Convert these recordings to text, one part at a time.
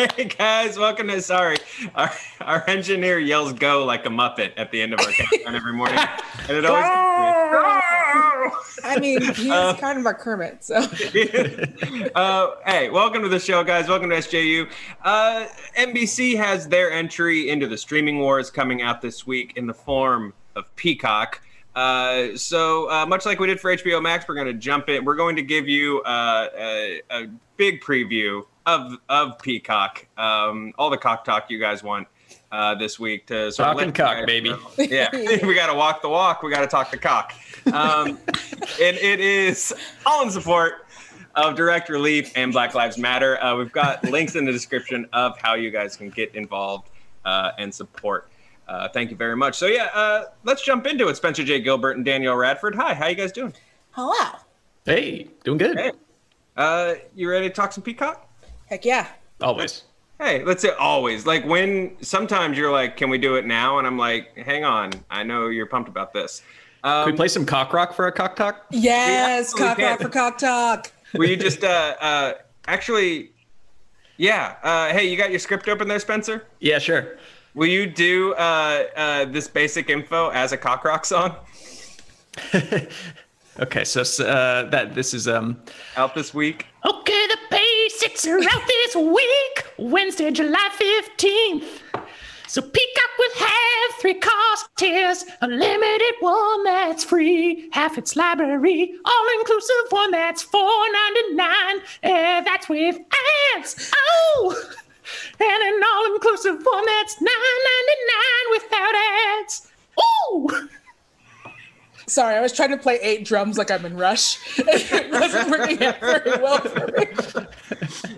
Hey guys, welcome to sorry. Our, our engineer yells go like a muppet at the end of our countdown every morning. And it always I mean, he's Uh, kind of our Kermit, so uh, hey, welcome to the show, guys. Welcome to SJU. Uh, NBC has their entry into the streaming wars coming out this week in the form of Peacock. Uh, so, uh, much like we did for HBO Max, we're going to jump in. We're going to give you uh, a, a big preview of of Peacock, um, all the cock talk you guys want uh, this week to sort of Talking cock, guys baby. know. Yeah, we got to walk the walk. We got to talk the cock. Um, and it is all in support of Direct Relief and Black Lives Matter. Uh, we've got links in the description of how you guys can get involved uh, and support. Uh, thank you very much. So yeah, uh, let's jump into it. Spencer J. Gilbert and Danielle Radford. Hi, how you guys doing? hello. Hey, doing good. Hey. Uh, you ready to talk some Peacock? Heck yeah. Always. Hey, let's say always. Like when sometimes you're like, "Can we do it now?" And I'm like, "Hang on, I know you're pumped about this." Um, Can we play some cock rock for a cock talk? Yes, cock can. rock for cock talk. Will you just uh, uh, actually? Yeah. Uh, hey, you got your script open there, Spencer? Yeah, sure. Will you do uh, uh, this basic info as a cock rock song Okay, so uh, that this is um. out this week? Okay, the are out this week, Wednesday, July fifteenth. So Peacock will have three cost tiers, a limited one that's free, half its library, all inclusive one that's four ninety nine, and that's with ads. Oh, and an all inclusive one that's nine ninety nine without ads. Ooh. Sorry, I was trying to play eight drums like I'm in Rush. it wasn't working out very well for me.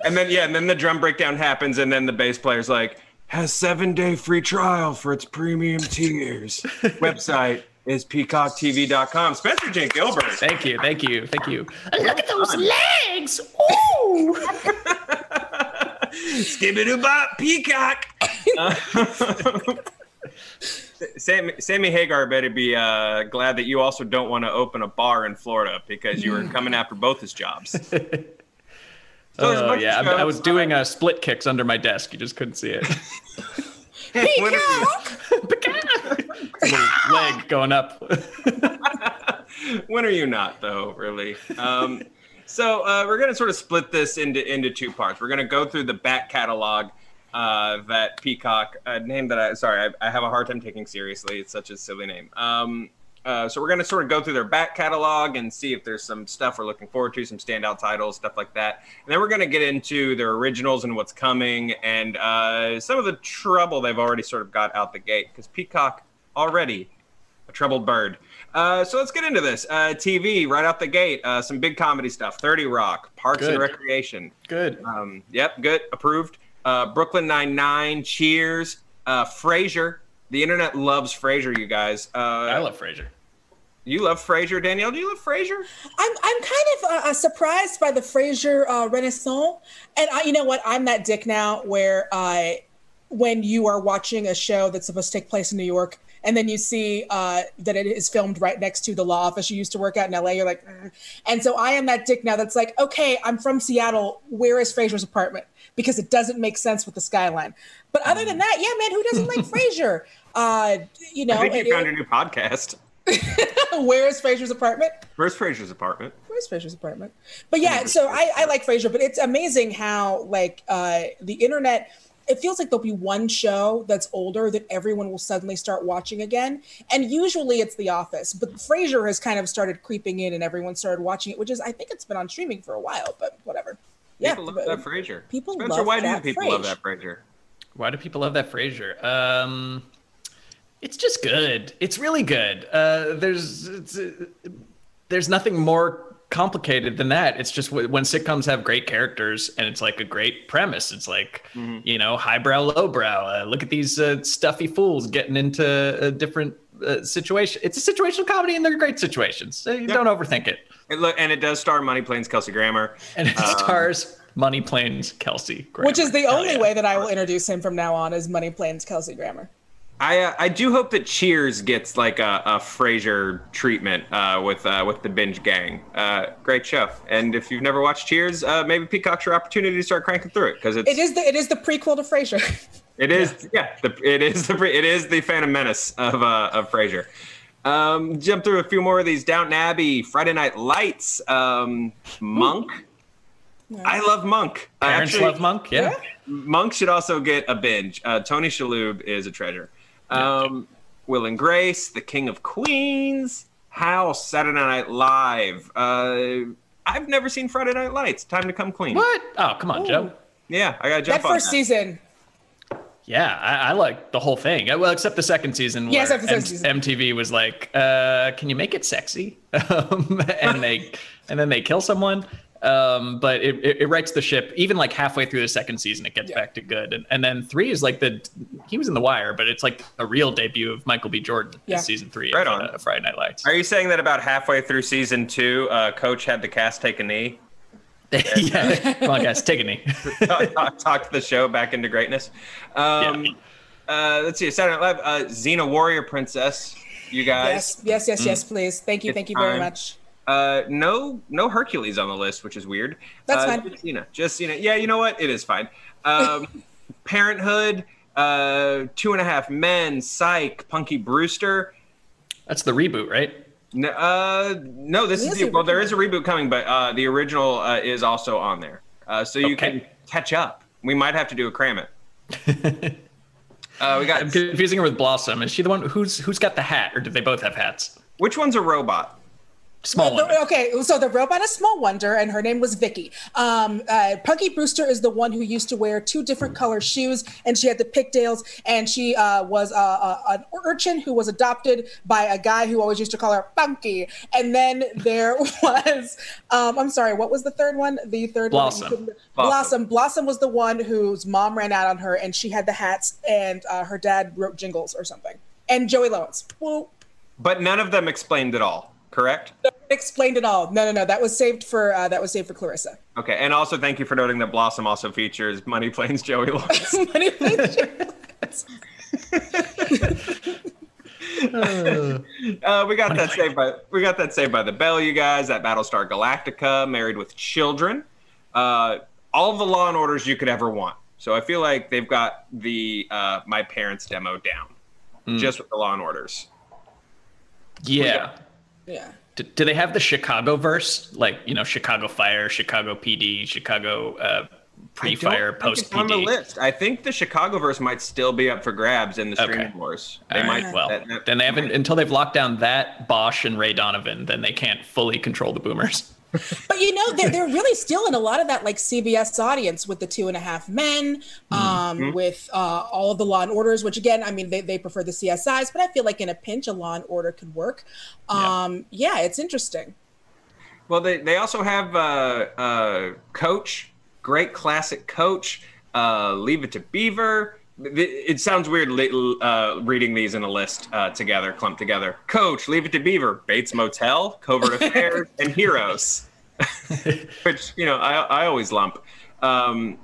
And then yeah, and then the drum breakdown happens, and then the bass player's like, "Has seven day free trial for its premium tiers." Website is peacocktv.com. Spencer J. Gilbert. Thank you, thank you, thank you. Look at those legs! Ooh! Skibbity bop, peacock. Uh, Sammy, Sammy Hagar better be uh, glad that you also don't want to open a bar in Florida because you were coming after both his jobs. So there's a Oh yeah, I, I was doing uh, split kicks under my desk. You just couldn't see it. When leg going up. when are you not though? Really. Um, so uh, we're gonna sort of split this into into two parts. We're gonna go through the back catalog uh, that Peacock, a name that I sorry I, I have a hard time taking seriously. It's such a silly name. Um, uh, so we're gonna sort of go through their back catalog and see if there's some stuff we're looking forward to, some standout titles, stuff like that. And then we're gonna get into their originals and what's coming, and uh, some of the trouble they've already sort of got out the gate because Peacock already a troubled bird. Uh, so let's get into this. Uh, TV right out the gate. Uh, some big comedy stuff. Thirty Rock, Parks and Recreation. Good. Um, yep, good, approved. Uh, Brooklyn Nine Nine, Cheers, uh, Frasier. The internet loves Frasier, you guys. Uh, I love Frasier. you love Frasier, Danielle. Do you love Frasier? I'm I'm kind of uh, uh, surprised by the Frasier uh, Renaissance, and I, you know what? I'm that dick now where uh, when you are watching a show that's supposed to take place in New York, and then you see uh, that it is filmed right next to the law office you used to work at in LA, you're like, "Mm." and so I am that dick now that's like, okay, I'm from Seattle. Where is Frasier's apartment? Because it doesn't make sense with the skyline. But other than that, yeah, man, who doesn't like Frasier? Uh, you know, I think it- you found your new podcast. where is Frasier's apartment? Where's Frasier's apartment? Where's Frasier's apartment? But yeah, so I, I like Fraser, but it's amazing how like uh, the internet. It feels like there'll be one show that's older that everyone will suddenly start watching again, and usually it's The Office. But Frasier has kind of started creeping in, and everyone started watching it, which is I think it's been on streaming for a while, but whatever. Yeah, People love that Frasier. people Spencer, love why do that people love Frasier. that Frasier? Why do people love that Frasier? Um, it's just good. It's really good. Uh, there's it's, uh, there's nothing more complicated than that. It's just w- when sitcoms have great characters and it's like a great premise. It's like you know highbrow, lowbrow. Uh, look at these uh, stuffy fools getting into a different uh, situation. It's a situational comedy and they're great situations. So you don't overthink it. It look, and it does star Money Planes Kelsey Grammer. And it stars Money Planes Kelsey, which is the Hell only yeah. way that I will introduce him from now on is Money Planes Kelsey Grammer. I uh, I do hope that Cheers gets like a, a Frasier treatment uh, with uh, with the binge gang. Uh, great show, and if you've never watched Cheers, uh, maybe Peacock's your opportunity to start cranking through it because it's It is the it is the prequel to Frasier. It is, yeah. the, it is the it is the Phantom Menace of uh, of Frasier. Um, jump through a few more of these. Downton Abbey, Friday Night Lights, um, Monk. I love Monk. I Parents actually- love Monk. Yeah. Monk should also get a binge. Uh, Tony Shalhoub is a treasure. Um, Will and Grace, The King of Queens, House, Saturday Night Live. Uh, I've never seen Friday Night Lights. Time to come clean. What? Oh, come on, Joe. Yeah, I gotta jump that on first season. Yeah, I, I like the whole thing. Uh, Well, except the second season. Yeah, where except the second season. MTV was like, uh, "Can you make it sexy?" Um, and they, and then they kill someone. Um, but it, it, it rights the ship. Even like halfway through the second season, it gets Yeah. back to good. And, and then three is like the he was in the Wire, but it's like a real debut of Michael B. Jordan Yeah. in season three Right of on. uh, Friday Night Lights. Are you saying that about halfway through season two, uh, Coach had the cast take a knee? yeah, come on, guys, take a knee. talk, talk the show back into greatness. Um, Yeah. uh, let's see, Saturday Night Live, uh, Xena Warrior Princess, you guys. Yes, yes, yes, yes, please. Thank you, It's thank you very time. much. Uh, no, no Hercules on the list, which is weird. That's uh, fine. Just Xena, just Xena. Yeah, you know what? It is fine. Um, Parenthood, uh, Two and a Half Men, Psych, Punky Brewster. That's the reboot, right? No, uh, no, this Yes, is the, the well. There is a reboot coming, but uh, the original uh, is also on there, uh, so you Okay. can catch up. We might have to do a cram it. uh, we got I'm confusing her with Blossom. Is she the one who's who's got the hat, or did they both have hats? which one's a robot? Small one. The- okay, so the robot is Small Wonder, and her name was Vicky. Um, uh, Punky Brewster is the one who used to wear two different color shoes, and she had the pigtails, and she uh, was uh, uh, an urchin who was adopted by a guy who always used to call her Punky. And then there was, um, I'm sorry, what was the third one? The third Blossom. one. that you couldn't- Blossom. Blossom. Blossom was the one whose mom ran out on her, and she had the hats, and uh, her dad wrote jingles or something. And Joey Lawrence. Well, But none of them explained it all. Correct. Explained it all. No, no, no. That was saved for uh, that was saved for Clarissa. Okay, and also thank you for noting that Blossom also features Money Planes Joey Lawrence. Money Plays Uh, we got that saved by we got that saved by the bell, you guys. That Battlestar Galactica, Married with Children, uh, all the Law and Orders you could ever want. So I feel like they've got the uh, my parents demo down, just with the Law and Orders. Yeah. yeah. Do, do they have the Chicago verse? Like, you know, Chicago Fire, Chicago PD, Chicago uh, pre fire, I don't think post it's on the list. I think the Chicago verse might still be up for grabs in the streaming Okay. wars. All They right, might. well, that- that- then they haven't until they've locked down that Bosch and Ray Donovan. Then they can't fully control the boomers. But you know, they're, they're really still in a lot of that like CBS audience with the Two and a Half Men, um, with uh, all of the Law and Orders. Which again, I mean, they, they prefer the CSIs, but I feel like in a pinch, a Law and Order could work. Yeah. Um, yeah. it's interesting. Well, they, they also have uh, uh, Coach, great classic Coach, uh, Leave It to Beaver. It sounds weird uh, reading these in a list uh, together, clumped together. Coach, Leave It to Beaver, Bates Motel, Covert Affairs, and Heroes, which you know I, I always lump. Um,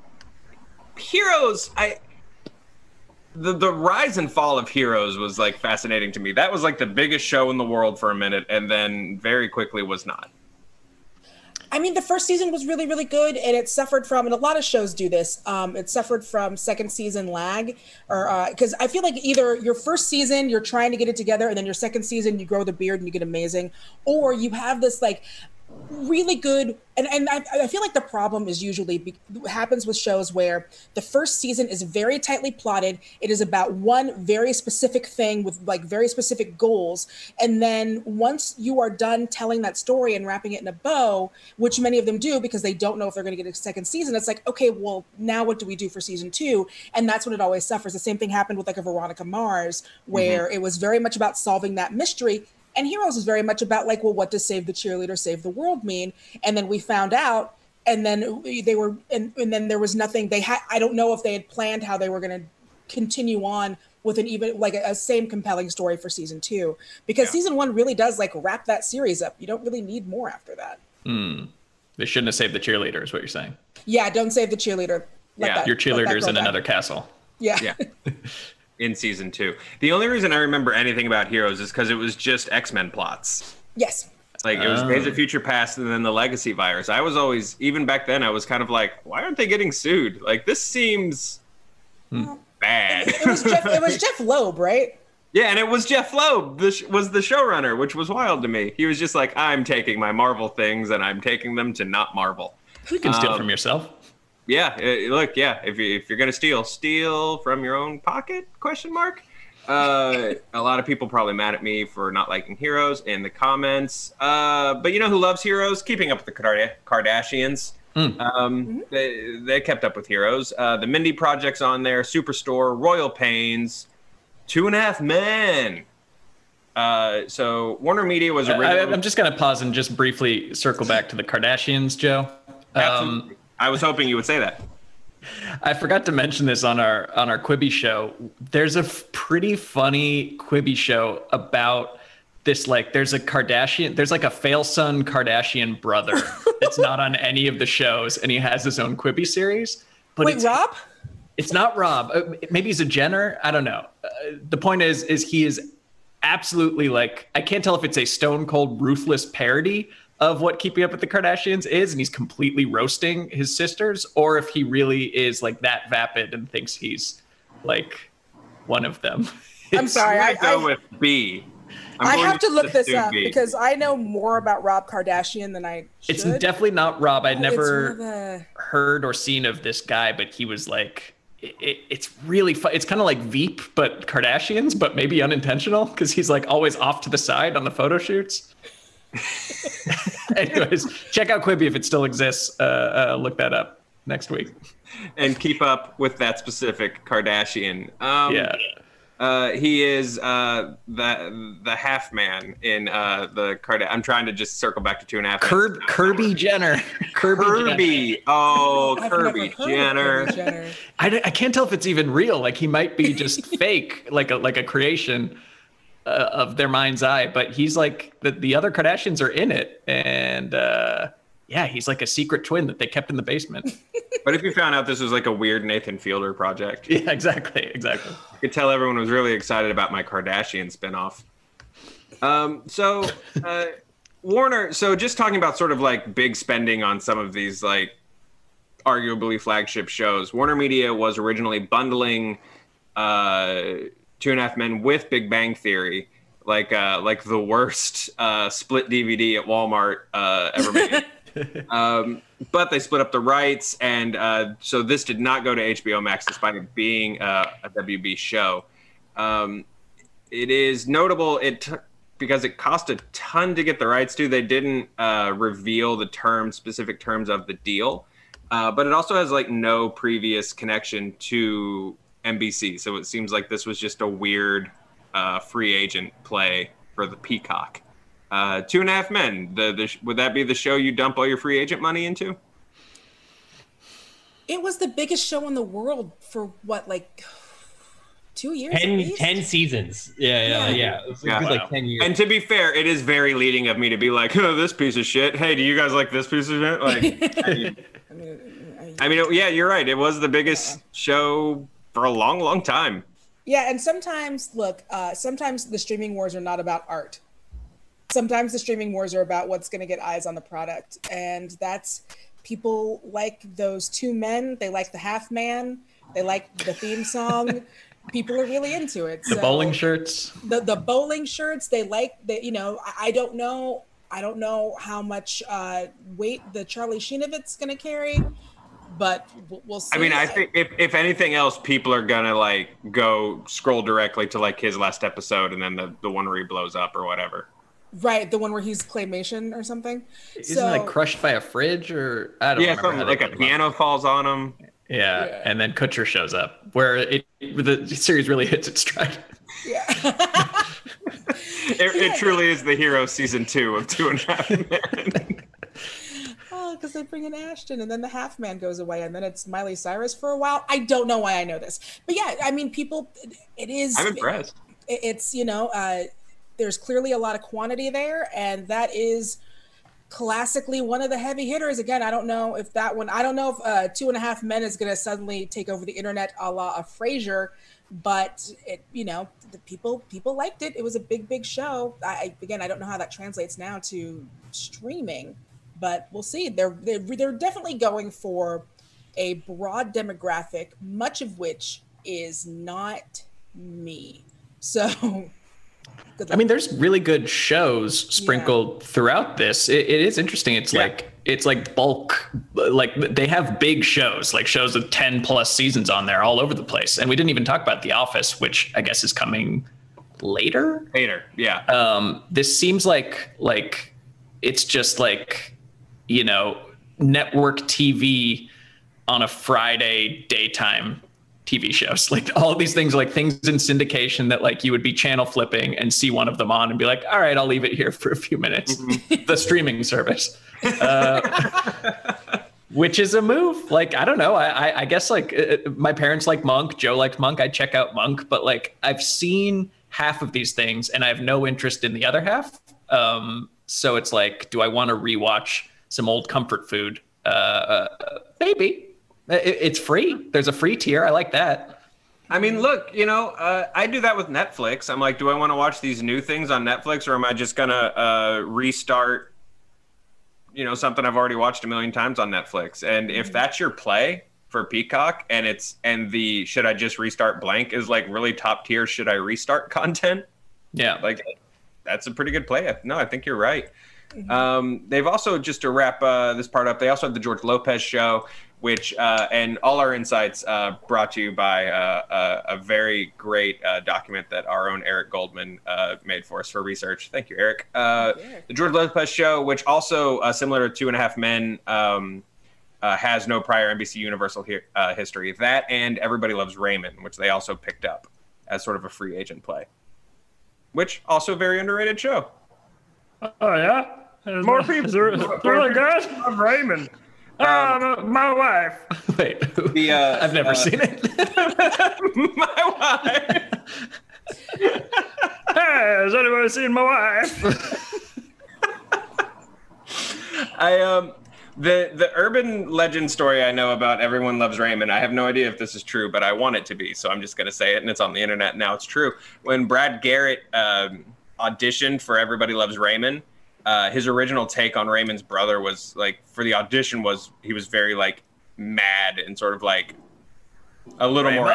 Heroes, I the the rise and fall of Heroes was like fascinating to me. That was like the biggest show in the world for a minute, and then very quickly was not. I mean, the first season was really, really good, and it suffered from, and a lot of shows do this. Um, it suffered from second season lag, or because I feel like either your first season you're trying to get it together, and then your second season you grow the beard and you get amazing, or you have this like really good and and I, I feel like the problem is usually be, happens with shows where the first season is very tightly plotted it is about one very specific thing with like very specific goals and then once you are done telling that story and wrapping it in a bow which many of them do because they don't know if they're going to get a second season it's like okay well now what do we do for season two? And that's when it always suffers. The same thing happened with like a veronica mars mm-hmm. where it was very much about solving that mystery and Heroes is very much about like, well, what does save the cheerleader, save the world mean? And then we found out, and then they were, and, and then there was nothing. They had, I don't know if they had planned how they were going to continue on with an even like a, a same compelling story for season two, because Yeah. season one really does like wrap that series up. You don't really need more after that. Mm. They shouldn't have saved the cheerleader, is what you're saying. Yeah, don't save the cheerleader. Let Yeah, that- Your let that cheerleader's in die. another castle. Yeah. Yeah. in season two. The only reason I remember anything about Heroes is because it was just X Men plots. Yes. Like it was Oh. Days of Future Past and then the Legacy virus. I was always, even back then, I was kind of like, why aren't they getting sued? Like this seems bad. It was Jeff. It was Jeph Loeb, right? yeah, and it was Jeph Loeb the sh- was the showrunner, which was wild to me. He was just like, I'm taking my Marvel things and I'm taking them to not Marvel. You can steal Um, from yourself. Yeah, uh, look, yeah. If you if you're gonna steal, steal from your own pocket? Question mark. Uh, a lot of people probably mad at me for not liking Heroes in the comments. Uh, but you know who loves Heroes? Keeping Up with the Kard- Kardashians. Um, they, they kept up with Heroes. Uh, the Mindy Project's on there. Superstore, Royal Pains, Two and a Half Men. Uh, so Warner Media was I, originally. I'm just gonna pause and just briefly circle back to the Kardashians, Joe. Um, Absolutely. I was hoping you would say that. I forgot to mention this on our on our Quibi show. There's a f- pretty funny Quibi show about this. Like, there's a Kardashian. There's like a fail son Kardashian brother that's not on any of the shows, and he has his own Quibi series. But Wait, it's, Rob? it's not Rob. Uh, Maybe he's a Jenner. I don't know. Uh, the point is, is he is absolutely like I can't tell if it's a stone cold ruthless parody of what Keeping Up with the Kardashians is, and he's completely roasting his sisters, or if he really is like that vapid and thinks he's like one of them. I'm sorry. I, go I, with B. I have to look this up B. because I know more about Rob Kardashian than I should. It's definitely not Rob. I never the- heard or seen of this guy, but he was like, it, it, it's really fun. It's kind of like Veep, but Kardashians, but maybe unintentional because he's like always off to the side on the photo shoots. Anyways, check out Quibi if it still exists. Uh, uh, look that up next week. and keep up with that specific Kardashian. Um, Yeah. Uh, he is uh, the the half man in uh, the Card. I'm trying to just circle back to two and a half. Kirby, Kirby Jenner. Kirby. Jenner. Oh, Kirby never heard of Jenner. Kirby Jenner. I, d- I can't tell if it's even real. Like he might be just fake, like a like a creation uh, of their mind's eye. But he's like the the other Kardashians are in it, and uh, yeah, he's like a secret twin that they kept in the basement. What if you found out this was like a weird Nathan Fielder project? yeah, exactly, exactly. I could tell everyone was really excited about my Kardashian spinoff. Um, so uh, Warner, so just talking about sort of like big spending on some of these like arguably flagship shows. Warner Media was originally bundling uh, Two and a Half Men with Big Bang Theory, like uh, like the worst uh, split DVD at Walmart uh, ever made. um, but they split up the rights, and uh, so this did not go to HBO Max, despite it being uh, a WB show. Um, it is notable it t- because it cost a ton to get the rights to. They didn't uh, reveal the terms, specific terms of the deal, uh, but it also has like no previous connection to NBC. So it seems like this was just a weird uh, free agent play for the Peacock. Uh, Two and a Half Men. The, the would that be the show you dump all your free agent money into? It was the biggest show in the world for what, like two years? at 10, seasons. Yeah, yeah, Yeah. yeah. It was Yeah. good, like 10 years. And to be fair, it is very leading of me to be like, oh, this piece of shit. Hey, do you guys like this piece of shit? Like, I mean, I mean, I- I mean, yeah, you're right. It was the biggest show for a long, long time. Yeah, and sometimes, look, uh, sometimes the streaming wars are not about art. Sometimes the streaming wars are about what's going to get eyes on the product. And that's people like those two men. They like the half man. They like the theme song. people are really into it. The So- bowling shirts. the the bowling shirts they like that you know I, I don't know i don't know how much uh weight the charlie sheen of it's gonna carry but we'll, we'll see I mean, I think if, if anything else, people are gonna like go scroll directly to like his last episode and then the, the one where he blows up or whatever. right the one where he's claymation or something Isn't so like crushed by a fridge or I don't Yeah, remember something like a up. piano falls on him. Yeah, Yeah. and then Kutcher shows up, where it the series really hits its stride. yeah It, it truly is the hero season two of Two and a Half Men. because they bring in ashton and then the half man goes away and then it's miley cyrus for a while i don't know why i know this but yeah i mean people it is I'm impressed. it- it's you know uh, there's clearly a lot of quantity there and that is classically one of the heavy hitters. Again, I don't know if that one. I don't know if uh, Two and a Half Men is going to suddenly take over the internet, a la a Frasier. But it, you know, the people people liked it. It was a big, big show. I again, I don't know how that translates now to streaming, but we'll see. They're they're, they're definitely going for a broad demographic, much of which is not me. So I mean, there's really good shows sprinkled yeah. throughout this. It, it is interesting. It's yeah. like it's like bulk, like they have big shows, like shows with ten plus seasons on there, all over the place. And we didn't even talk about The Office, which I guess is coming later. Later, yeah. Um, this seems like like it's just like you know network TV on a Friday daytime TV shows. Like all these things, like things in syndication that like you would be channel flipping and see one of them on and be like, all right, I'll leave it here for a few minutes. Mm-hmm. the streaming service, uh, which is a move. Like I don't know. I I, I guess like uh, uh, my parents like Monk. Joe liked Monk. I check out Monk, but like I've seen half of these things and I have no interest in the other half. Um, so it's like, do I want to rewatch some old comfort food? Uh, uh, maybe it's free. There's a free tier. I like that. I mean, look, you know, uh, I do that with Netflix. I'm like, do I want to watch these new things on Netflix, or am I just gonna uh, restart, you know, something I've already watched a million times on Netflix? And if mm-hmm. that's your play for Peacock, and it's and the should I just restart blank is like really top tier. Should I restart content? Yeah, like that's a pretty good play. No, I think you're right. Mm-hmm. Um, they've also just to wrap uh, this part up. They also have the George Lopez show which uh, and all our insights uh, brought to you by uh, a, a, very great uh, document that our own Eric Goldman uh, made for us for research. Thank you, Eric. Uh, the George Lopez Show, which also similar to Two and a Half Men, um, has no prior NBC Universal he- history. That and Everybody Loves Raymond, which they also picked up as sort of a free agent play, which also a very underrated show. Oh yeah, more people. really good. Love Raymond. Um, my wife. Wait, the, uh, I've never uh, seen it. my wife. hey, has anybody seen my wife? I um the the urban legend story I know about everyone loves Raymond. I have no idea if this is true, but I want it to be, so I'm just going to say it, and it's on the internet now. It's true. When Brad Garrett um, auditioned for Everybody Loves Raymond, uh, his original take on Raymond's brother was like for the audition was he was very like mad and sort of like a little Raymond? more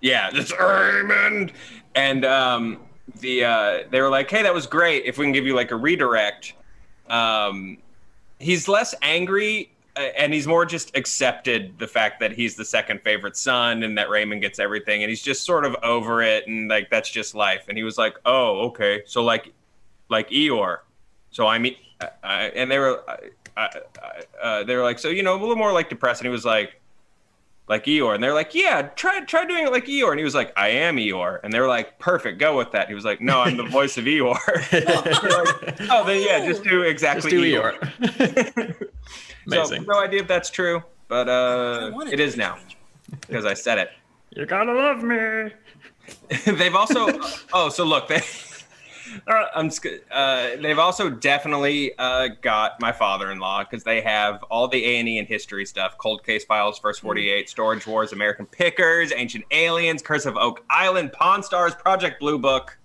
Yeah, it's Raymond. And um, the uh, they were like, hey, that was great. If we can give you like a redirect, um, he's less angry and he's more just accepted the fact that he's the second favorite son and that Raymond gets everything and he's just sort of over it and like that's just life and he was like oh okay so like like Eeyore so I mean, uh, and they were, uh, uh, they were like, so you know, a little more like depressed. And he was like, like Eeyore, and they're like, yeah, try try doing it like Eeyore. And he was like, I am Eeyore, and they were like, perfect, go with that. He was like, no, I'm the voice of Eeyore. like, oh, then yeah, just do exactly just do Eeyore. Eeyore. Amazing. So no idea if that's true, but uh, it is now because I said it. You gotta love me. They've also, oh, so look, they I'm uh, they've also definitely uh, got my father-in-law because they have all the A and E and history stuff: Cold Case Files, First hmm. 48, Storage Wars, American Pickers, Ancient Aliens, Curse of Oak Island, Pawn Stars, Project Blue Book.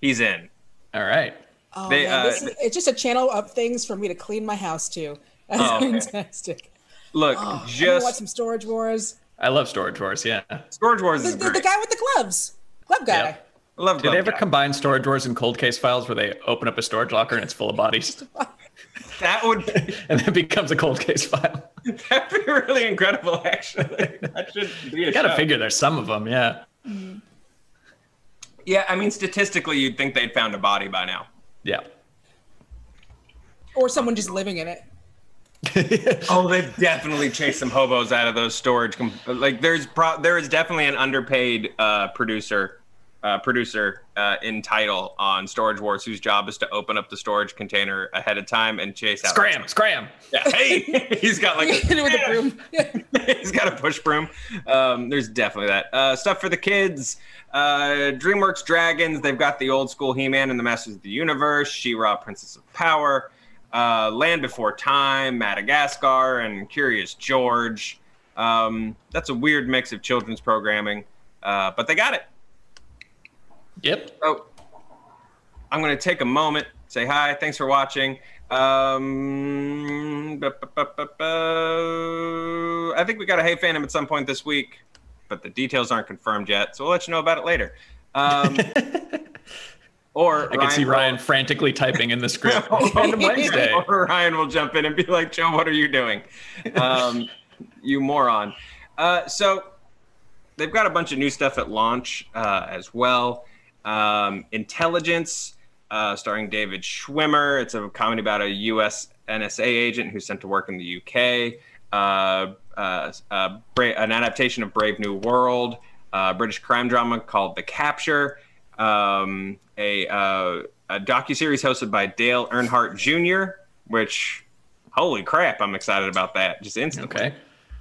He's in. All right. Oh, they, man, uh, is, it's just a channel of things for me to clean my house to. That's oh, fantastic. Look, oh, just watch some Storage Wars. I love Storage Wars. Yeah. Storage Wars the, is the, great. the guy with the gloves, glove guy. Yep. I love. Do they ever guy. combine storage drawers and cold case files where they open up a storage locker and it's full of bodies? that would, and then becomes a cold case file. That'd be really incredible. Actually, that should be a. Got to figure there's some of them, yeah. Mm-hmm. Yeah, I mean, statistically, you'd think they'd found a body by now. Yeah. Or someone just living in it. oh, they've definitely chased some hobos out of those storage. like, there's pro- there is definitely an underpaid uh, producer uh, producer uh, in title on Storage Wars, whose job is to open up the storage container ahead of time and chase out. Scram, scram. Yeah, hey, he's got like a, with a broom. he's got a push broom. Um, there's definitely that uh, stuff for the kids. Uh, DreamWorks Dragons. They've got the old school He-Man and the Masters of the Universe. She-Ra, Princess of Power. Uh, Land Before Time, Madagascar, and Curious George. Um, that's a weird mix of children's programming, uh, but they got it. Yep. So I'm going to take a moment, say hi, thanks for watching. Um, I think we got a Hey Fandom at some point this week, but the details aren't confirmed yet, so we'll let you know about it later. Um, or I can see will- Ryan frantically typing in the script. Random Wednesday. or Ryan will jump in and be like, Joe, what are you doing? Um, you moron. Uh, so they've got a bunch of new stuff at launch uh, as well. Um, Intelligence, uh, starring David Schwimmer. It's a comedy about a U.S. NSA agent who's sent to work in the UK. Uh, uh, uh, Bra- an adaptation of Brave New World, a British crime drama called The Capture, um, a, uh, a docuseries hosted by Dale Earnhardt Jr., which, holy crap, I'm excited about that just instantly Okay.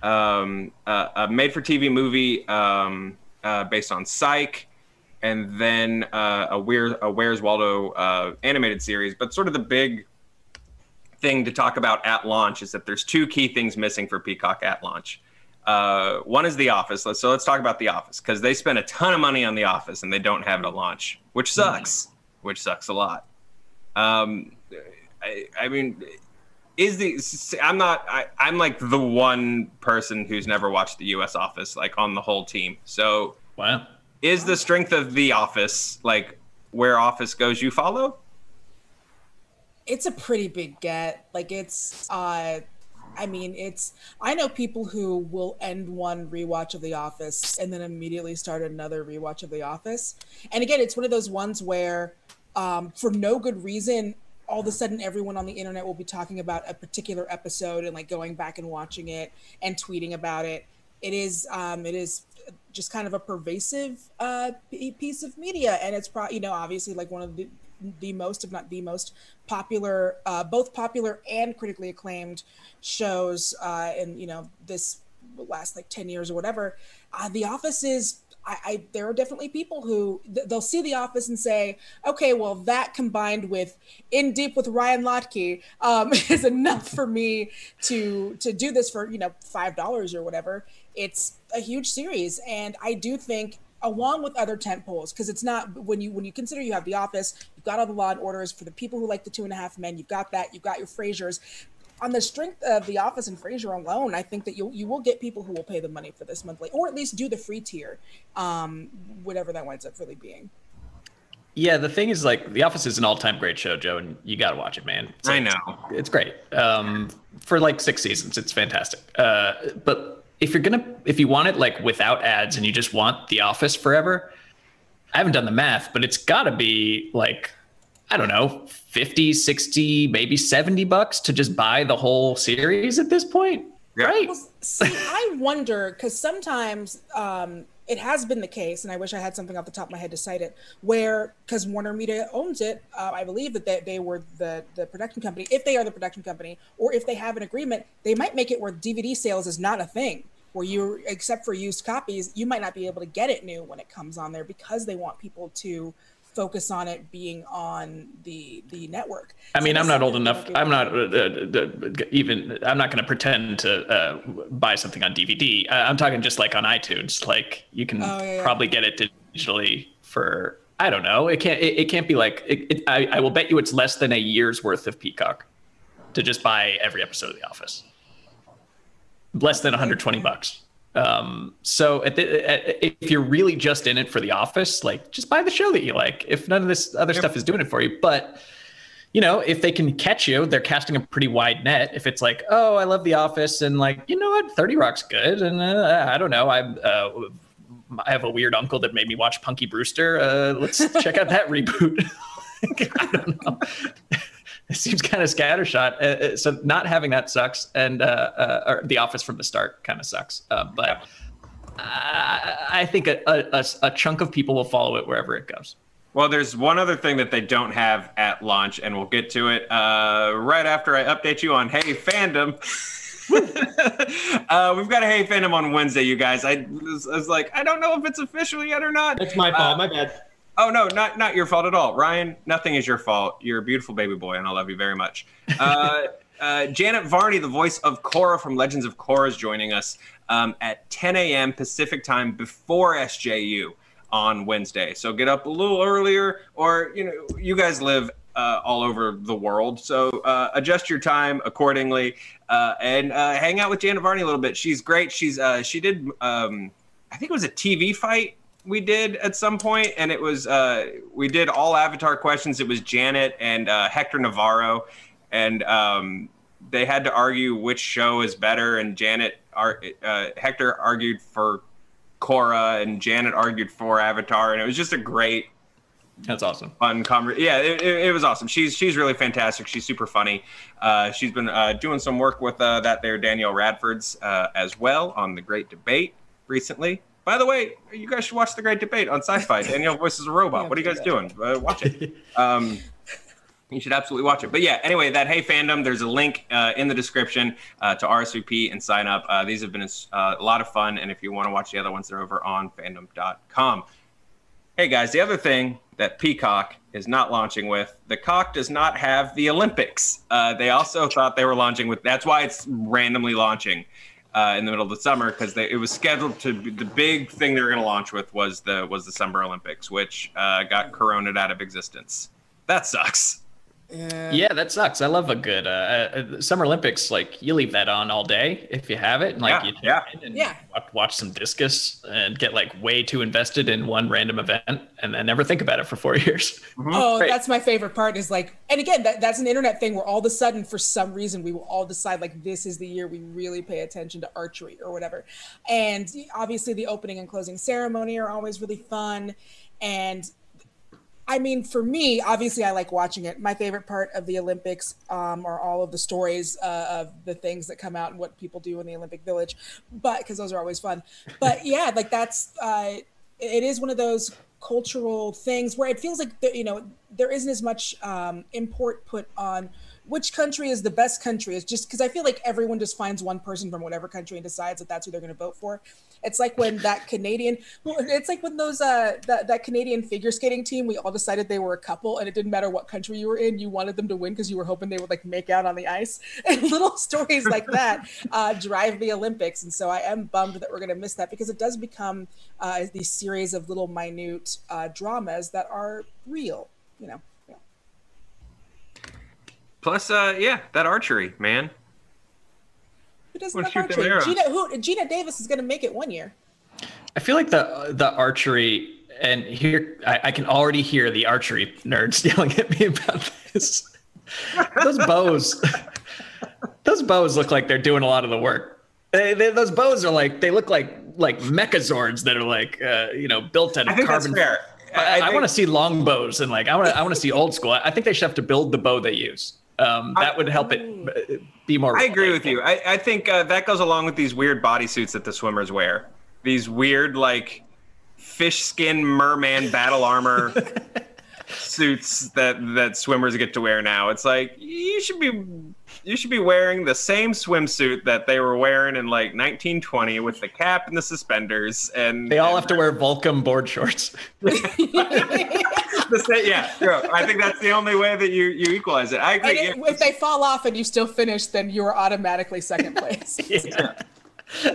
um, uh, a made-for-TV movie um, uh, based on Psych, and then uh, a Where a Where's Waldo uh, animated series. But sort of the big thing to talk about at launch is that there's two key things missing for Peacock at launch. Uh, one is The Office. Let's, so let's talk about The Office because they spent a ton of money on The Office and they don't have it at launch, which sucks. Which sucks a lot. Um, I, I mean, is the I'm not I, I'm like the one person who's never watched the U.S. Office like on the whole team. So Wow. is the strength of the Office like where Office goes, you follow? it's a pretty big get. Like it's uh I mean, it's I know people who will end one rewatch of The Office and then immediately start another rewatch of The Office. And again, it's one of those ones where um for no good reason all of a sudden everyone on the internet will be talking about a particular episode and like going back and watching it and tweeting about it. It is um it is just kind of a pervasive uh piece of media and it's pro you know obviously like one of the the most if not the most popular uh both popular and critically acclaimed shows uh in you know this last like 10 years or whatever. Uh the office is I, I there are definitely people who th- they'll see the office and say okay well that combined with in deep with ryan lotke um is enough for me to to do this for you know five dollars or whatever. It's a huge series and i do think along with other tent poles because it's not when you when you consider you have the office you've got all the law and orders for the people who like the two and a half men you've got that you've got your frasiers on the strength of the office and frasier alone i think that you you will get people who will pay the money for this monthly or at least do the free tier um whatever that winds up really being Yeah, the thing is, like, The Office is an all-time great show, Joe, and you got to watch it, man. It's I like- know. it's great. Um, for like six seasons, it's fantastic. Uh, but if you're gonna, if you want it like without ads and you just want The Office forever, I haven't done the math, but it's got to be like, I don't know, 50, 60, maybe 70 bucks to just buy the whole series at this point. Yeah. Right? Well, see, I wonder because sometimes um, it has been the case, and I wish I had something off the top of my head to cite it, where because Warner Media owns it, uh, I believe that they, they were the the production company. If they are the production company, or if they have an agreement, they might make it where DVD sales is not a thing. Where you, except for used copies, you might not be able to get it new when it comes on there because they want people to focus on it being on the the network. I mean, So I'm not old enough. I'm not uh, uh, even. I'm not going to pretend to uh, buy something on DVD. I'm talking just like on iTunes. Like you can Oh, yeah, yeah. probably get it digitally for. I don't know. It can't. It, it can't be like. It, it, I, I will bet you it's less than a year's worth of Peacock to just buy every episode of The Office. Less than 120 bucks. Um, so at the, at, if you're really just in it for The Office, like just buy the show that you like. If none of this other stuff is doing it for you, but you know, if they can catch you, they're casting a pretty wide net. If it's like, oh, I love The Office, and like, you know what, Thirty Rock's good, and uh, I don't know, I'm. Uh, I have a weird uncle that made me watch Punky Brewster. Uh, let's check out that reboot. I don't know. It seems kind of scattershot. Uh, uh, so not having that sucks, and uh, uh, or The Office from the start kind of sucks. Uh, but I, I think a, a, a chunk of people will follow it wherever it goes. Well, there's one other thing that they don't have at launch, and we'll get to it uh, right after I update you on Hey Fandom. uh, we've got a Hey Fandom on Wednesday, you guys. I was, I was like, I don't know if it's official yet or not. It's my fault. my bad. Oh no, not not your fault at all, Ryan. Nothing is your fault. You're a beautiful baby boy, and I love you very much. Uh, uh, Janet Varney, the voice of Korra from Legends of Korra, is joining us um, at 10 a.m. Pacific time before SJU on Wednesday. So get up a little earlier, or you know, you guys live uh, all over the world, so uh, adjust your time accordingly, uh, and uh, hang out with Janet Varney a little bit. She's great. She's she did. Um, I think it was a TV fight we did at some point, and it was uh, we did all Avatar questions. It was Janet and uh, Hector Navarro, and um, they had to argue which show is better. And Janet, uh, Hector argued for Korra, and Janet argued for Avatar, and it was just a great. That's awesome. Fun conversation. Yeah, it, it, it, was awesome. She's she's really fantastic. She's super funny. Uh, she's been uh, doing some work with uh, that there Danielle Radford's uh, as well on the Great Debate recently. By the way, you guys should watch the Great Debate on Syfy. Danielle voices a robot. What are you guys doing? Uh, watch it. Um, you should absolutely watch it. But yeah, anyway, that Hey Fandom, there's a link uh, in the description uh, to RSVP and sign up. Uh, these have been a, uh, a, lot of fun. And if you want to watch the other ones, they're over on fandom.com. Hey guys, the other thing that Peacock is not launching with, the cock does not have the Olympics. Uh, they also thought they were launching with, that's why it's randomly launching uh, in the middle of the summer because it was scheduled to be, the big thing they were going to launch with was the was the Summer Olympics, which uh, got coroned out of existence. That sucks. Yeah. yeah, that sucks. I love a good uh, uh, Summer Olympics. Like you leave that on all day if you have it, and like yeah, you yeah. and yeah. Watch, watch, some discus and get like way too invested in one random event, and then never think about it for four years. Mm-hmm. Oh, Great. that's my favorite part. Is like, and again, that, that's an internet thing where all of a sudden, for some reason, we will all decide like this is the year we really pay attention to archery or whatever. And obviously, the opening and closing ceremony are always really fun, and I mean, for me, obviously, I like watching it. My favorite part of the Olympics um, are all of the stories uh, of the things that come out and what people do in the Olympic Village, but because those are always fun. But yeah, like that's uh, it is one of those cultural things where it feels like the, you know there isn't as much um, import put on which country is the best country is just because I feel like everyone just finds one person from whatever country and decides that that's who they're going to vote for. It's like when that Canadian, it's like when those uh that, that Canadian figure skating team, we all decided they were a couple, and it didn't matter what country you were in, you wanted them to win because you were hoping they would like make out on the ice. And little stories like that uh, drive the Olympics, and so I am bummed that we're going to miss that because it does become uh, these series of little minute uh, dramas that are real, you know. Plus, uh, yeah, that archery, man. Who doesn't have archery? Geena, who, Geena Davis is going to make it one year. I feel like the the archery, and here I, I can already hear the archery nerds yelling at me about this. those bows, those bows look like they're doing a lot of the work. They, they, those bows are like they look like like mechazords that are like uh, you know built out of carbon. I, I, I want to see long bows and like I want to I want to see old school. I think they should have to build the bow they use. Um, that would help it be more. I agree with you. I, I think uh, that goes along with these weird bodysuits that the swimmers wear. These weird like fish skin merman battle armor suits that that swimmers get to wear now. It's like you should be you should be wearing the same swimsuit that they were wearing in like 1920 with the cap and the suspenders and they all and, have to wear Volcom board shorts. the same, yeah, true. I think that's the only way that you you equalize it. I agree. It, if they fall off and you still finish, then you are automatically second place. yeah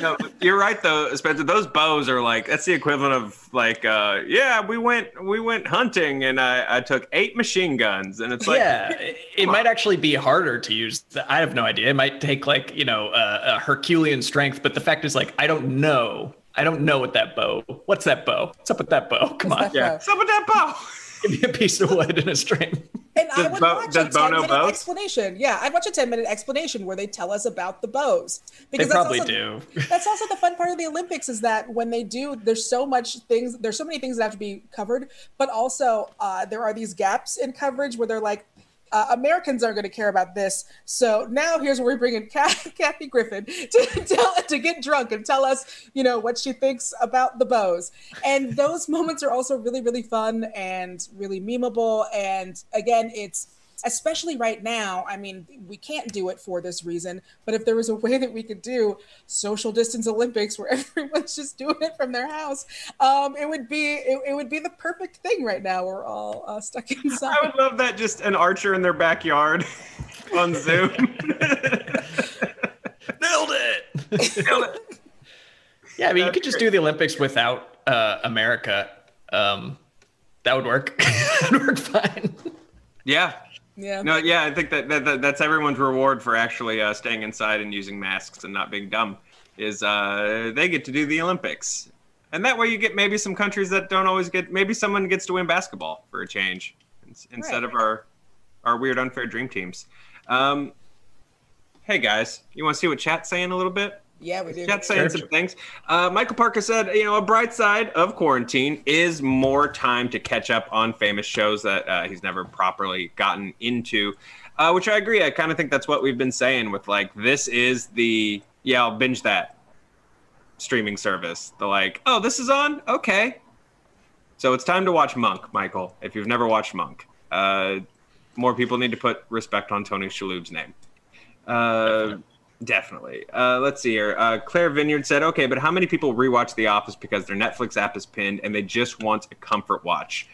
no, you're right though, Spencer. Those bows are like that's the equivalent of like, uh, yeah, we went we went hunting and I, I took eight machine guns and it's like, yeah, it, might actually be harder to use. The, I have no idea. It might take like you know uh, a Herculean strength, but the fact is like I don't know. I don't know what that bow. What's that bow? What's up with that bow? Come What's on, yeah. What's up with that bow? Give me a piece of wood and a string. And does I would Bo, watch a 10 minute bows? explanation. Yeah, I'd watch a 10 minute explanation where they tell us about the bows. Because they probably also, do. that's also the fun part of the Olympics is that when they do, there's so much things, there's so many things that have to be covered, but also uh, there are these gaps in coverage where they're like, uh, Americans aren't going to care about this. So now here's where we bring in Kathy Griffin to tell to get drunk and tell us, you know, what she thinks about the bows. And those moments are also really, really fun and really memeable. And again, it's especially right now. I mean, we can't do it for this reason, but if there was a way that we could do social distance Olympics where everyone's just doing it from their house, um, it would be it, it would be the perfect thing right now. We're all uh, stuck inside. I would love that. Just an archer in their backyard on Zoom. Nailed it. Nailed it. Yeah, I mean, you That'd could just great. do the Olympics without uh, America. Um, that would work. that would work fine. Yeah. Yeah. No, yeah, I think that, that, that that's everyone's reward for actually uh, staying inside and using masks and not being dumb is uh, they get to do the Olympics. And that way you get maybe some countries that don't always get maybe someone gets to win basketball for a change instead Right. of our our weird unfair dream teams. Um, hey guys, you want to see what chat's saying a little bit? Yeah, we do. Chat saying some things. Uh, Michael Parker said, you know, a bright side of quarantine is more time to catch up on famous shows that uh, he's never properly gotten into, uh, which I agree. I kind of think that's what we've been saying with like, this is the, yeah, I'll binge that streaming service. The like, oh, this is on? Okay. So it's time to watch Monk, Michael, if you've never watched Monk. Uh, more people need to put respect on Tony Shalhoub's name. Definitely. Uh, let's see here. Uh, Claire Vineyard said, "Okay, but how many people rewatch The Office because their Netflix app is pinned and they just want a comfort watch?"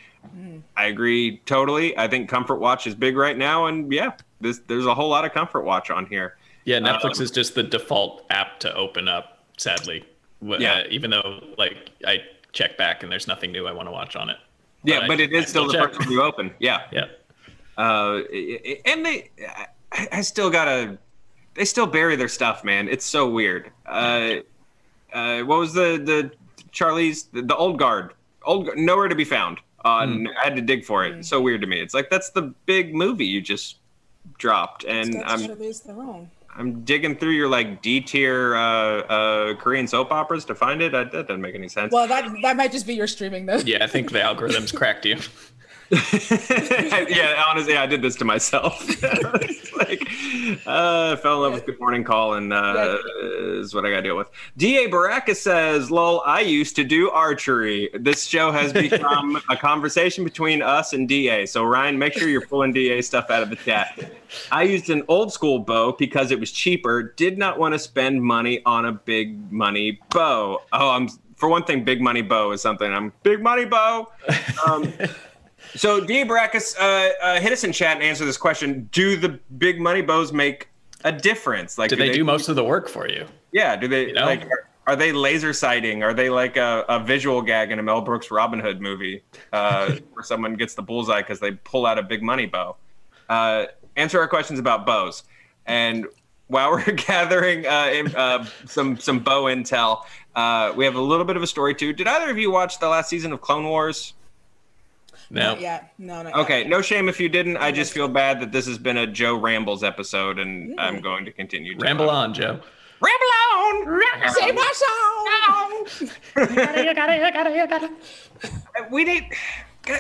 I agree totally. I think comfort watch is big right now, and yeah, this, there's a whole lot of comfort watch on here. Yeah, Netflix Um, is just the default app to open up. Sadly, Yeah. uh, even though like I check back and there's nothing new I want to watch on it. Yeah, I- but it I still the check. first one you open. Yeah. Yeah, Uh, i- i- and they, I, I still gotta, they still bury their stuff, man. It's so weird. Uh, uh, what was the the Charlize the, the old guard? Old nowhere to be found. Uh, Hmm. I had to dig for it. It's so weird to me. It's like that's the big movie you just dropped, and I'm Charlize Theron. I'm digging through your like D tier uh, uh, Korean soap operas to find it. That, that doesn't make any sense. Well, that that might just be your streaming though. yeah. I think the algorithms cracked you. yeah, honestly, I did this to myself. Like, uh, fell in love with Good Morning Call, and uh, is what I got to deal with. Da Baracus says, "Lol, I used to do archery. This show has become a conversation between us and Da. So Ryan, make sure you're pulling Da stuff out of the chat. I used an old school bow because it was cheaper. Did not want to spend money on a big money bow. Oh, I'm." For one thing, big money bow is something I'm big money bow. Um, so, D. Baracus, uh, uh, hit us in chat and answer this question: Do the big money bows make a difference? Like, Did they do most of the work for you? Yeah. Do they You know? like? Are, are they laser sighting? Are they like a, a visual gag in a Mel Brooks Robin Hood movie, uh, where someone gets the bullseye because they pull out a big money bow? Uh, answer our questions about bows. And while we're gathering uh, in, uh, some some bow intel, uh, we have a little bit of a story too. Did either of you watch the last season of Clone Wars? No. Not yet. No, not Okay, yet. no shame if you didn't. I just feel bad that this has been a Joe Rambles episode, and mm. I'm going to continue. To Ramble on, Joe. Ramble on. Say my song. You gotta, you gotta, you gotta, you gotta. We need,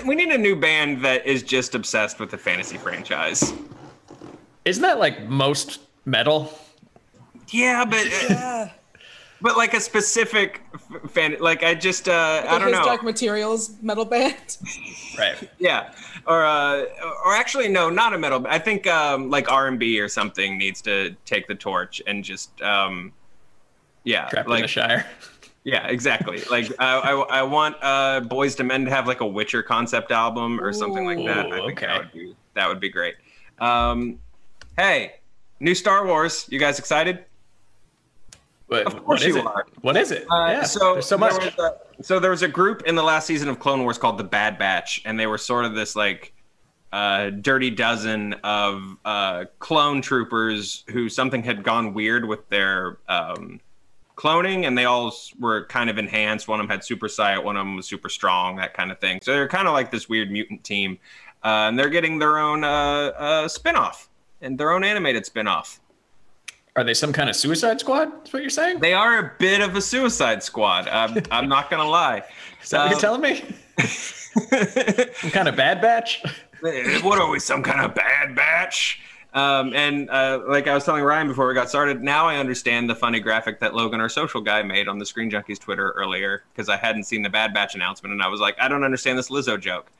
we need a new band that is just obsessed with the fantasy franchise. Isn't that like most metal? Yeah, but uh, Yeah. But like a specific f- fan. Like I just, uh, I don't His know. Dark Materials metal band. Right. Yeah, or uh, or actually no, not a metal. I think um, like R and B or something needs to take the torch and just um, yeah, Trapped like in the Shire. Yeah, exactly. Like I, I, I want uh, Boyz II Men to have like a Witcher concept album or something like that. Ooh, I think okay. that would be that would be great. Um, hey, new Star Wars. You guys excited? What, Of course is you it? are. What is it? Uh, yeah, so so there much. was a- so there was a group in the last season of Clone Wars called the Bad Batch, and they were sort of this like uh, dirty dozen of uh, clone troopers who something had gone weird with their um, cloning, and they all were kind of enhanced. One of them had super sight, one of them was super strong, that kind of thing. So they're kind of like this weird mutant team, uh, and they're getting their own uh, uh, spin-off and their own animated spin-off. Are they some kind of Suicide Squad? Is what you're saying? They are a bit of a Suicide Squad. I'm, I'm not gonna lie. Is that what um, you're telling me? Some kind of bad batch? what are we, some kind of bad batch? Um, and uh, like I was telling Ryan before we got started, now I understand the funny graphic that Logan, our social guy, made on the Screen Junkies Twitter earlier because I hadn't seen the Bad Batch announcement, and I was like, I don't understand this Lizzo joke.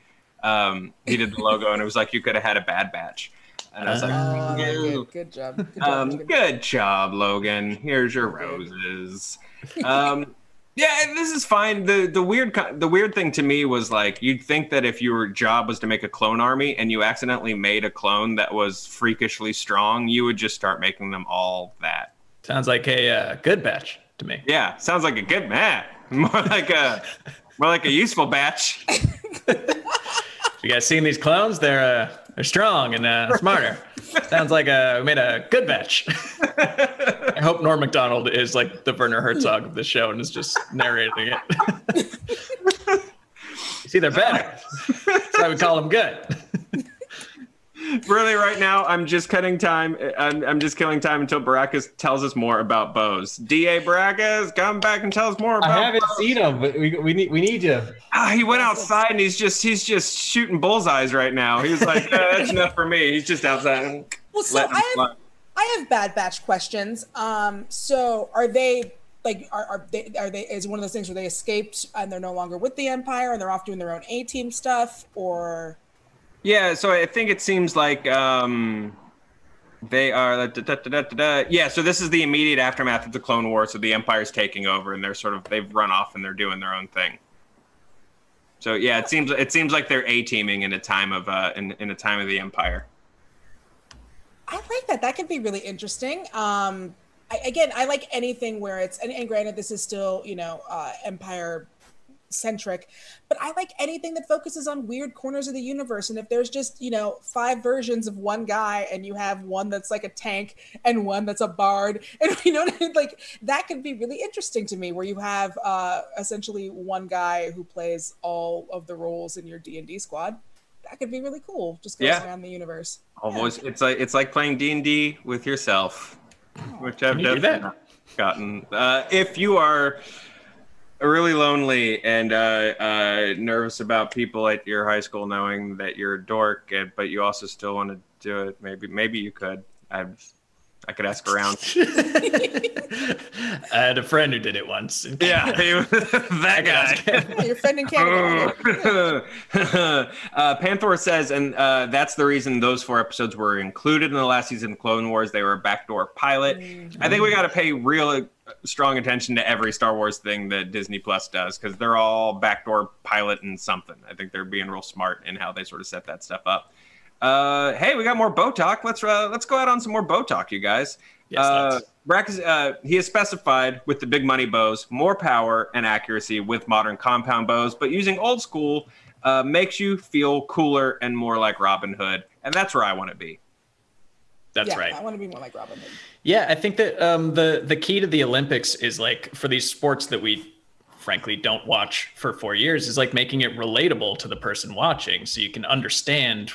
Um, he did the logo, and it was like you could have had a Bad Batch. And I was like, Oh, "You." good, good job. Good job. Um, Logan. good job, Logan. Here's your roses. Um, yeah, this is fine. the the weird The weird thing to me was like you'd think that if your job was to make a clone army and you accidentally made a clone that was freakishly strong, you would just start making them all that. Sounds like a uh, good batch to me. Yeah, sounds like a good man. More like a more like a useful batch. You guys seen these clones? They're uh, they're strong and uh, smarter. Sounds like uh, we made a good batch. I hope Norm Macdonald is like the Werner Herzog of the show and is just narrating it. See, they're better. That's why we call them good. really, right now, I'm just cutting time. I'm, I'm just killing time until Baracus tells us more about bows. Da Baracus, come back and tell us more about. I haven't bows. seen him, but we, we need we need you. Ah, he went outside and he's just he's just shooting bullseyes right now. He's like, "Uh, that's enough for me. He's just outside. Well, so I have. I have bad batch questions. Um, so are they like are, are they are they is one of those things where they escaped and they're no longer with the Empire and they're off doing their own A team stuff or Yeah, so I think it seems like um, they are. Da, da, da. Yeah, so this is the immediate aftermath of the Clone War. So the Empire's taking over, and they're sort of they've run off and they're doing their own thing. So yeah, it seems it seems like they're a teaming in a time of uh, in in a time of the Empire. I like that. That could be really interesting. Um, I, again, I like anything where it's and, and granted, this is still you know uh, Empire centric, but I like anything that focuses on weird corners of the universe. And if there's just you know five versions of one guy, and you have one that's like a tank and one that's a bard, and you know what I mean? like that could be really interesting to me. Where you have uh, essentially one guy who plays all of the roles in your D and D squad. That could be really cool. Just goes Yeah. around the universe. Almost, it's like it's like playing D and D with yourself, which I've Can definitely gotten. Uh, if you are really lonely and uh, uh, nervous about people at your high school knowing that you're a dork, and, but you also still want to do it, maybe maybe you could. I I could ask around. I had a friend who did it once. yeah, he was- that guy. Yeah, your friend in Canada. uh, Panther says, and uh, that's the reason those four episodes were included in the last season of Clone Wars. They were a backdoor pilot. I think we got to pay real uh, strong attention to every Star Wars thing that Disney Plus does because they're all backdoor pilot and something. I think they're being real smart in how they sort of set that stuff up. Uh, hey, we got more bow talk. Let's uh, let's go out on some more bow talk, you guys. Yes, uh. Baracus, uh, he has specified with the big money bows more power and accuracy with modern compound bows, but using old school uh, makes you feel cooler and more like Robin Hood, and that's where I want to be. That's yeah, right. I want to be more like Robin Hood. Yeah, I think that um, the the key to the Olympics is like for these sports that we frankly don't watch for four years is like making it relatable to the person watching, so you can understand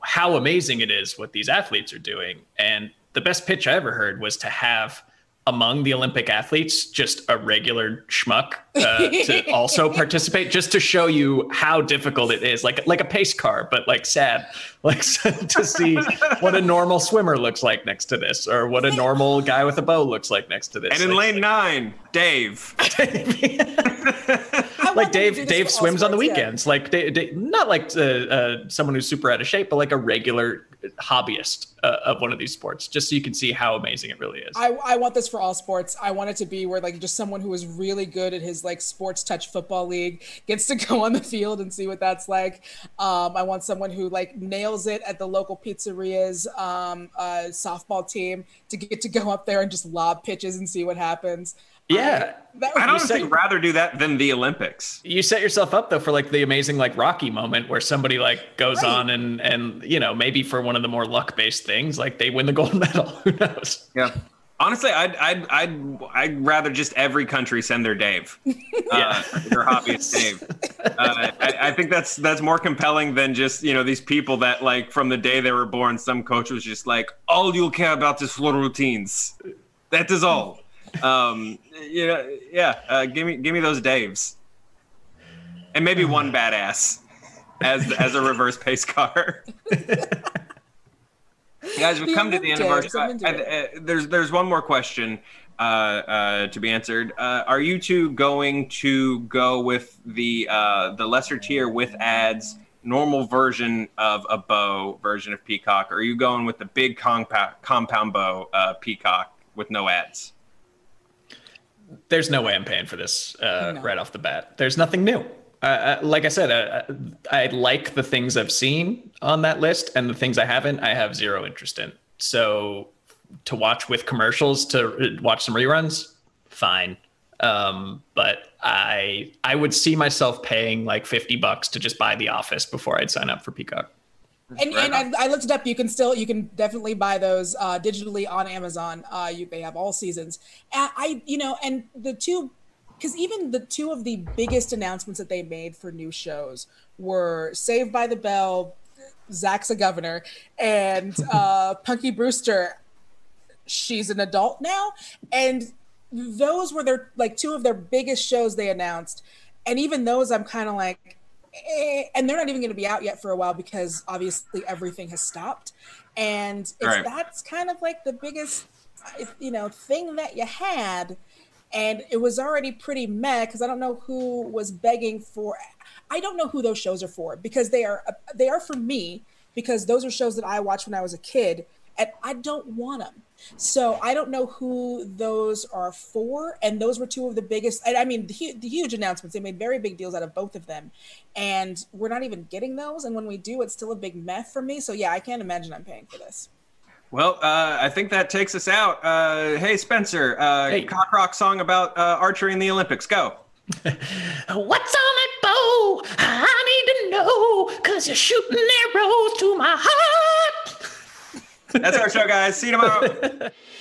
how amazing it is what these athletes are doing. And the best pitch I ever heard was to have among the Olympic athletes just a regular schmuck uh, to also participate, just to show you how difficult it is, like like a pace car, but like sad, like to see what a normal swimmer looks like next to this, or what a normal guy with a bow looks like next to this. And in Like- lane nine, Dave. I like want them to Dave, Dave swims on the sports, yeah. weekends. Like Da- Da- not like uh, uh, someone who's super out of shape, but like a regular hobbyist uh, of one of these sports, just so you can see how amazing it really is. I, I want this for all sports. I want it to be where like just someone who is really good at his like sports touch football league gets to go on the field and see what that's like. Um, I want someone who like nails it at the local pizzeria's um, uh, softball team to get to go up there and just lob pitches and see what happens. Yeah. That would I don't honestly say- rather do that than the Olympics. you set yourself up though for like the amazing like Rocky moment where somebody like goes Right. on and and you know maybe for one of the more luck based things like they win the gold medal. Who knows? Yeah. Honestly, I'd, I'd, I'd, I'd rather just every country send their Dave, uh, their hobbyist Dave. Uh, I, I think that's that's more compelling than just you know these people that like from the day they were born, some coach was just like, all you'll care about is floor routines. That is all. Um, you know, yeah. Uh, give me, give me those Daves, and maybe one badass as as a reverse pace car. Guys, we've come to the end of our. Into uh, uh, there's there's one more question uh, uh, to be answered. Uh, are you two going to go with the uh, the lesser tier with ads normal version of a bow version of Peacock, or are you going with the big compound compound bow uh, Peacock with no ads? There's no way I'm paying for this uh, No. right off the bat. There's nothing new. Uh, uh, like I said, uh, I like the things I've seen on that list, and the things I haven't, I have zero interest in. So to watch with commercials, to uh, watch some reruns, fine. Um, but I I would see myself paying like fifty bucks to just buy The Office before I'd sign up for Peacock. And, Right and I, I looked it up. You can still, you can definitely buy those uh, digitally on Amazon. Uh, you, they have all seasons. And I, you know, and the two, because even the two of the biggest announcements that they made for new shows were Saved by the Bell, Zack's a governor, and uh, Punky Brewster. She's an adult now, and those were their like two of their biggest shows they announced. And even those, I'm kind of like, eh, and they're not even going to be out yet for a while because obviously everything has stopped. And Right. that's kind of like the biggest, you know, thing that you had, and it was already pretty meh because I don't know who was begging for. I don't know who those shows are for because they are uh, they are for me because those are shows that I watched when I was a kid and I don't want them. So I don't know who those are for, and those were two of the biggest. I I mean, the, hu- the huge announcements. They made very big deals out of both of them, and we're not even getting those. And when we do, it's still a big meth for me. So yeah, I can't imagine I'm paying for this. Well, uh, I think that takes us out. Uh, hey, Spencer, uh, Hey. cock rock song about uh, archery in the Olympics. Go. What's on that bow? I need to know, cause you're shooting arrows to my heart. That's our show, guys. See you tomorrow.